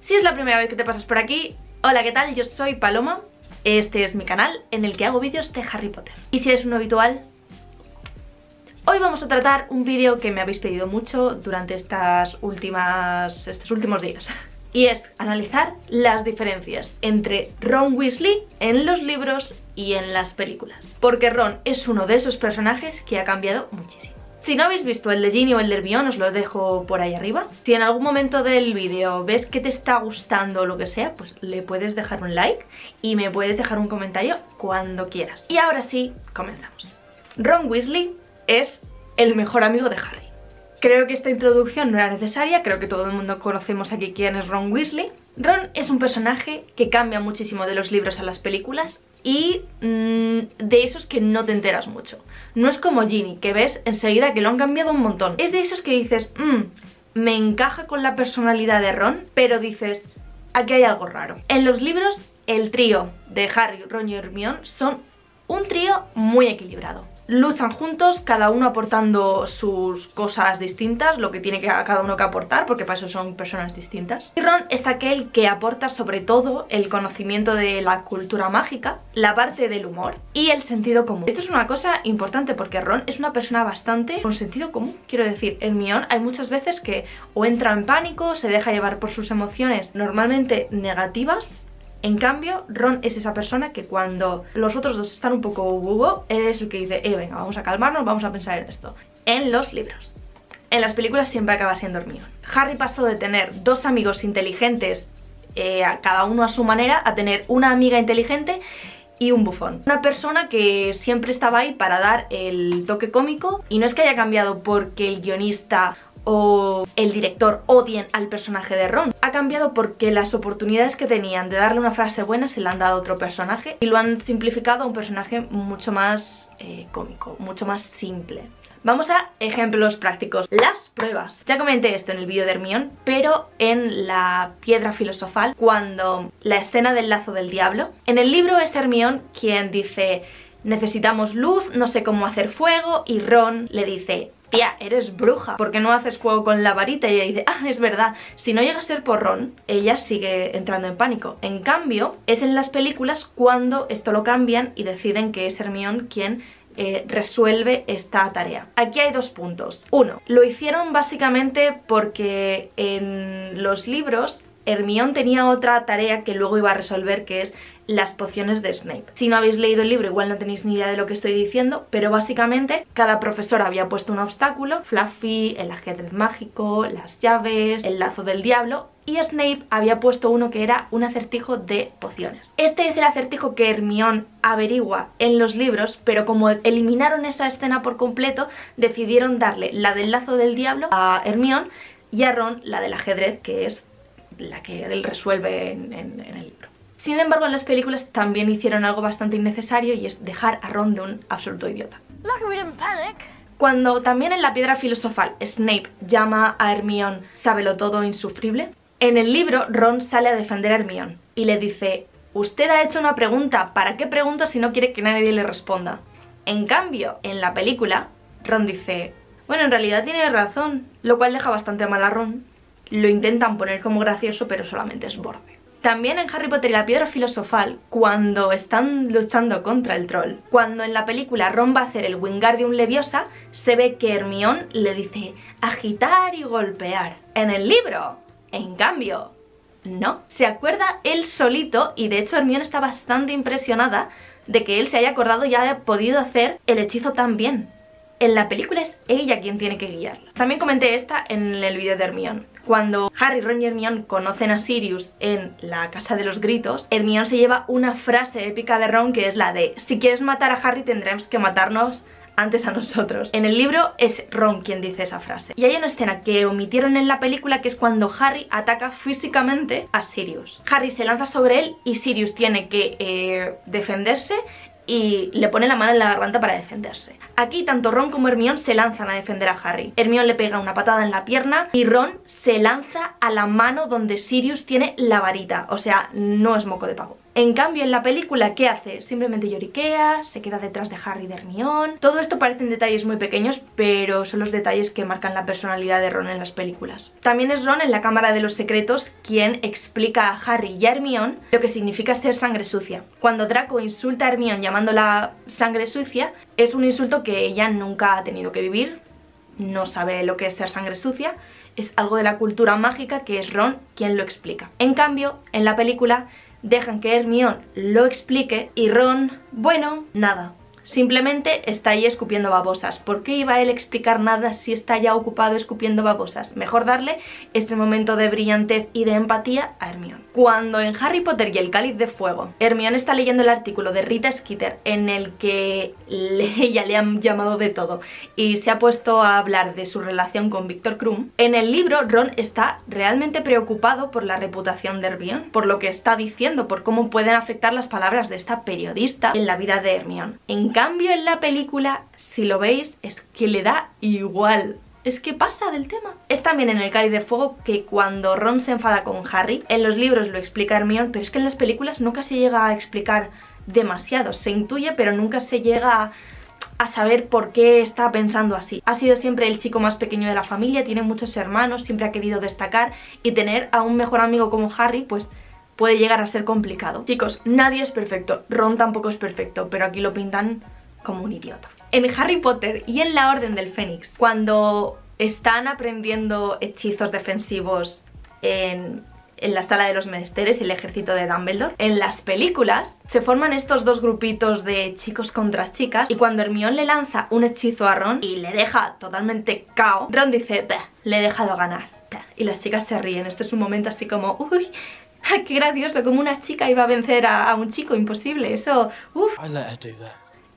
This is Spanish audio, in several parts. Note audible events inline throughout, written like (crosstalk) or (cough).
si es la primera vez que te pasas por aquí, hola ¿qué tal? Yo soy Paloma, este es mi canal en el que hago vídeos de Harry Potter. Y si eres un habitual, hoy vamos a tratar un vídeo que me habéis pedido mucho durante estas últimas, estos últimos días. (laughs) Y es analizar las diferencias entre Ron Weasley en los libros y en las películas. Porque Ron es uno de esos personajes que ha cambiado muchísimo. Si no habéis visto el de Ginny o el de Hermione, os lo dejo por ahí arriba. Si en algún momento del vídeo ves que te está gustando o lo que sea, pues le puedes dejar un like y me puedes dejar un comentario cuando quieras. Y ahora sí, comenzamos. Ron Weasley es el mejor amigo de Harry. Creo que esta introducción no era necesaria, creo que todo el mundo conocemos aquí quién es Ron Weasley. Ron es un personaje que cambia muchísimo de los libros a las películas y mm, de esos que no te enteras mucho. No es como Ginny, que ves enseguida que lo han cambiado un montón. Es de esos que dices, mmm, me encaja con la personalidad de Ron, pero dices, aquí hay algo raro. En los libros, el trío de Harry, Ron y Hermione son un trío muy equilibrado luchan juntos, cada uno aportando sus cosas distintas, lo que tiene que, cada uno que aportar, porque para eso son personas distintas. Y Ron es aquel que aporta sobre todo el conocimiento de la cultura mágica, la parte del humor y el sentido común. Esto es una cosa importante porque Ron es una persona bastante con sentido común. Quiero decir, en Mion hay muchas veces que o entra en pánico, se deja llevar por sus emociones normalmente negativas en cambio, Ron es esa persona que cuando los otros dos están un poco bubo, él es el que dice, eh, venga, vamos a calmarnos, vamos a pensar en esto. En los libros. En las películas siempre acaba siendo Hermione. Harry pasó de tener dos amigos inteligentes, eh, cada uno a su manera, a tener una amiga inteligente y un bufón. Una persona que siempre estaba ahí para dar el toque cómico y no es que haya cambiado porque el guionista o el director odien al personaje de Ron. Ha cambiado porque las oportunidades que tenían de darle una frase buena se la han dado a otro personaje y lo han simplificado a un personaje mucho más eh, cómico, mucho más simple. Vamos a ejemplos prácticos. Las pruebas. Ya comenté esto en el vídeo de Hermione, pero en la piedra filosofal, cuando la escena del lazo del diablo, en el libro es Hermione quien dice necesitamos luz, no sé cómo hacer fuego y Ron le dice tía, eres bruja, ¿por qué no haces fuego con la varita? Y ella dice, ah, es verdad, si no llega a ser por Ron, ella sigue entrando en pánico. En cambio, es en las películas cuando esto lo cambian y deciden que es Hermione quien eh, resuelve esta tarea. Aquí hay dos puntos. Uno, lo hicieron básicamente porque en los libros Hermione tenía otra tarea que luego iba a resolver que es las pociones de Snape. Si no habéis leído el libro igual no tenéis ni idea de lo que estoy diciendo, pero básicamente cada profesor había puesto un obstáculo, Fluffy, el ajedrez mágico, las llaves, el lazo del diablo y Snape había puesto uno que era un acertijo de pociones. Este es el acertijo que Hermione averigua en los libros, pero como eliminaron esa escena por completo, decidieron darle la del lazo del diablo a Hermione y a Ron la del ajedrez, que es la que él resuelve en, el libro. Sin embargo, en las películas también hicieron algo bastante innecesario y es dejar a Ron de un absoluto idiota. Cuando también en la piedra filosofal Snape llama a Hermione sábelo todo insufrible, en el libro Ron sale a defender a Hermione y le dice Usted ha hecho una pregunta, ¿para qué pregunta si no quiere que nadie le responda? En cambio, en la película, Ron dice Bueno, en realidad tiene razón, lo cual deja bastante mal a Ron lo intentan poner como gracioso, pero solamente es borde. También en Harry Potter y la Piedra Filosofal, cuando están luchando contra el troll, cuando en la película Ron va a hacer el Wingardium Leviosa, se ve que Hermione le dice agitar y golpear. En el libro, en cambio, no. Se acuerda él solito y de hecho Hermione está bastante impresionada de que él se haya acordado y haya podido hacer el hechizo tan bien. En la película es ella quien tiene que guiarla. También comenté esta en el vídeo de Hermione. Cuando Harry, Ron y Hermione conocen a Sirius en la Casa de los Gritos, Hermione se lleva una frase épica de Ron que es la de si quieres matar a Harry tendremos que matarnos antes a nosotros. En el libro es Ron quien dice esa frase. Y hay una escena que omitieron en la película que es cuando Harry ataca físicamente a Sirius. Harry se lanza sobre él y Sirius tiene que eh, defenderse y le pone la mano en la garganta para defenderse. Aquí tanto Ron como Hermione se lanzan a defender a Harry. Hermione le pega una patada en la pierna y Ron se lanza a la mano donde Sirius tiene la varita, o sea, no es moco de pavo. En cambio, en la película, ¿qué hace? Simplemente lloriquea, se queda detrás de Harry de Hermione... Todo esto parecen detalles muy pequeños, pero son los detalles que marcan la personalidad de Ron en las películas. También es Ron en la Cámara de los Secretos quien explica a Harry y a Hermione lo que significa ser sangre sucia. Cuando Draco insulta a Hermione llamándola sangre sucia, es un insulto que ella nunca ha tenido que vivir, no sabe lo que es ser sangre sucia, es algo de la cultura mágica que es Ron quien lo explica. En cambio, en la película dejan que Hermione lo explique y Ron, bueno, nada. Simplemente está ahí escupiendo babosas. ¿Por qué iba él a explicar nada si está ya ocupado escupiendo babosas? Mejor darle este momento de brillantez y de empatía a Hermione. Cuando en Harry Potter y el Cáliz de Fuego, Hermione está leyendo el artículo de Rita Skeeter en el que (laughs) ella le han llamado de todo y se ha puesto a hablar de su relación con Victor Krum, en el libro Ron está realmente preocupado por la reputación de Hermione, por lo que está diciendo, por cómo pueden afectar las palabras de esta periodista en la vida de Hermione. En cambio en la película, si lo veis, es que le da igual es que pasa del tema. Es también en el Cáliz de Fuego que cuando Ron se enfada con Harry, en los libros lo explica Hermione, pero es que en las películas nunca se llega a explicar demasiado. Se intuye, pero nunca se llega a saber por qué está pensando así. Ha sido siempre el chico más pequeño de la familia, tiene muchos hermanos, siempre ha querido destacar y tener a un mejor amigo como Harry, pues puede llegar a ser complicado. Chicos, nadie es perfecto, Ron tampoco es perfecto, pero aquí lo pintan como un idiota. En Harry Potter y en la Orden del Fénix, cuando están aprendiendo hechizos defensivos en, en la sala de los menesteres el ejército de Dumbledore. En las películas se forman estos dos grupitos de chicos contra chicas y cuando Hermione le lanza un hechizo a Ron y le deja totalmente cao, Ron dice, le he dejado ganar. Y las chicas se ríen. Esto es un momento así como, uy, qué gracioso, como una chica iba a vencer a, un chico, imposible, eso, uff.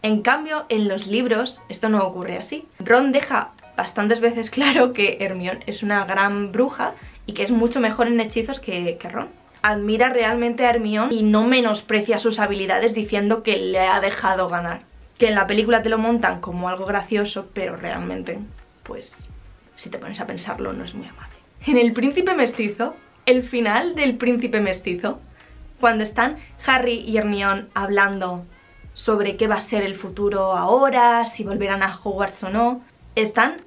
En cambio, en los libros esto no ocurre así. Ron deja bastantes veces (laughs) claro que Hermione es una gran bruja y que es mucho mejor en hechizos que, que Ron. Admira realmente a Hermione y no menosprecia sus habilidades diciendo que le ha dejado ganar. Que en la película te lo montan como algo gracioso, pero realmente, pues, si te pones a pensarlo, no es muy amable. En El Príncipe Mestizo, el final del Príncipe Mestizo, cuando están Harry y Hermione hablando sobre qué va a ser el futuro ahora, si volverán a Hogwarts o no, están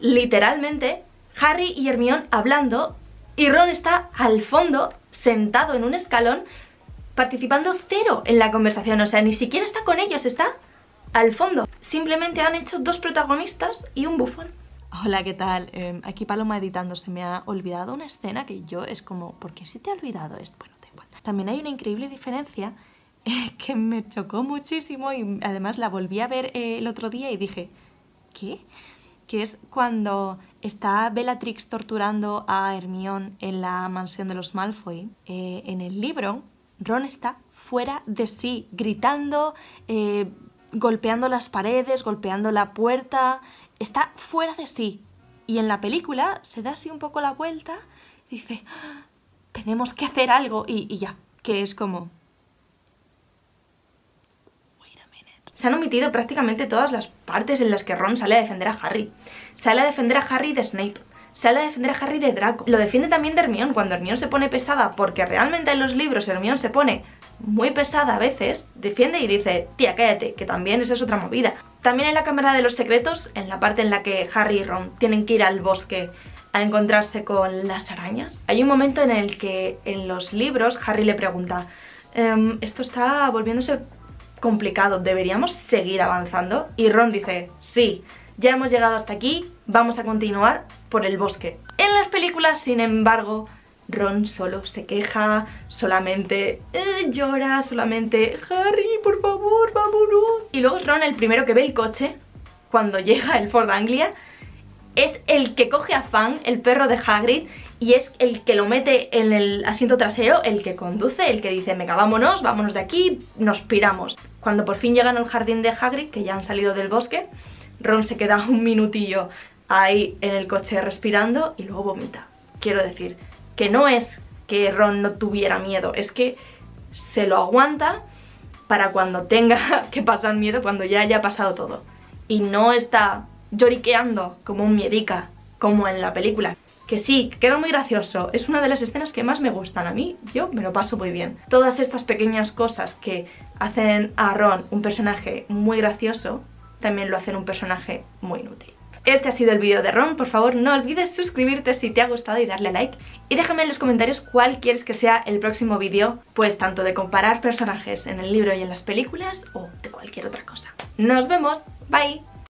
literalmente Harry y Hermione hablando y Ron está al fondo, sentado en un escalón, participando cero en la conversación. O sea, ni siquiera está con ellos, está al fondo. Simplemente han hecho dos protagonistas y un bufón. Hola, ¿qué tal? Em, aquí Paloma editando. Se me ha olvidado una escena que yo es como, ¿por qué se te ha olvidado esto? Bueno, da igual. También hay una increíble diferencia (laughs) que me chocó muchísimo y además la volví a ver eh, el otro día y dije, ¿qué? Que es cuando está Bellatrix torturando a Hermione en la mansión de los Malfoy. Eh, en el libro, Ron está fuera de sí, gritando, eh, golpeando las paredes, golpeando la puerta, está fuera de sí. Y en la película se da así un poco la vuelta y dice, ah, tenemos que hacer algo y, ya, que es como, se han omitido prácticamente todas las partes en las que Ron sale a defender a Harry. Sale a defender a Harry de Snape, sale a defender a Harry de Draco. Lo defiende también de Hermione cuando Hermione se pone pesada, porque realmente en los libros Hermione se pone muy pesada a veces, defiende y dice, tía, cállate, que también esa es otra movida. También en la Cámara de los Secretos, en la parte en la que Harry y Ron tienen que ir al bosque a encontrarse con las arañas, hay un momento en el que en los libros Harry le pregunta, em, esto está volviéndose complicado, deberíamos seguir avanzando. Y Ron dice, sí, ya hemos llegado hasta aquí, vamos a continuar por el bosque. En las películas, sin embargo, Ron solo se queja, solamente eh, llora, solamente Harry, por favor, vámonos. Y luego Ron el primero que ve el coche cuando (laughs) llega el Ford Anglia. Es el que coge a Fang, el perro de Hagrid, y es el que lo mete en el asiento trasero, el que conduce, el que dice, venga, vámonos, vámonos de aquí, nos piramos. Cuando por fin llegan al jardín de Hagrid, que ya han salido del bosque, Ron se queda un minutillo ahí en el coche respirando y luego vomita. Quiero decir, que no es que Ron no tuviera miedo, es que se lo aguanta para cuando tenga (laughs) que pasar miedo, cuando ya haya pasado todo. Y no está lloriqueando como un miedica, como en la película que sí, queda muy gracioso, es una de las escenas que más me gustan a mí, yo me lo paso muy bien. Todas estas pequeñas cosas que hacen a Ron un personaje muy gracioso, también lo hacen un personaje muy inútil. Este ha sido el vídeo de Ron, por favor no olvides suscribirte si te ha gustado y darle like y déjame en los comentarios cuál quieres que sea el próximo vídeo, pues tanto de comparar personajes en el libro y en las películas o de cualquier otra cosa. ¡Nos vemos! ¡Bye!